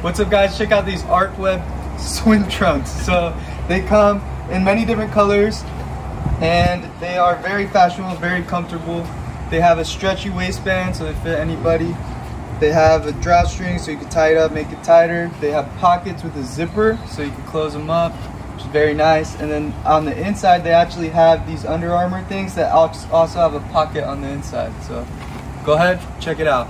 What's up guys, check out these Arcweg swim trunks. So they come in many different colors and they are very fashionable, very comfortable. They have a stretchy waistband so they fit anybody. They have a drawstring so you can tie it up, make it tighter. They have pockets with a zipper so you can close them up, which is very nice. And then on the inside, they actually have these Under Armour things that also have a pocket on the inside. So go ahead, check it out.